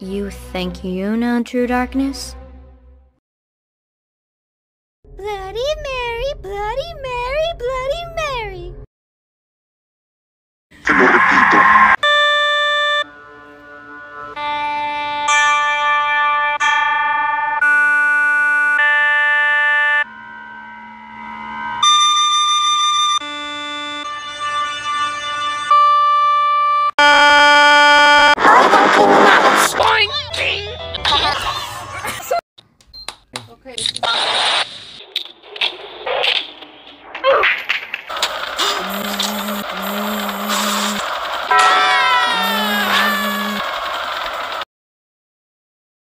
You think you know true darkness? Bloody Mary, Bloody Mary, Bloody Mary.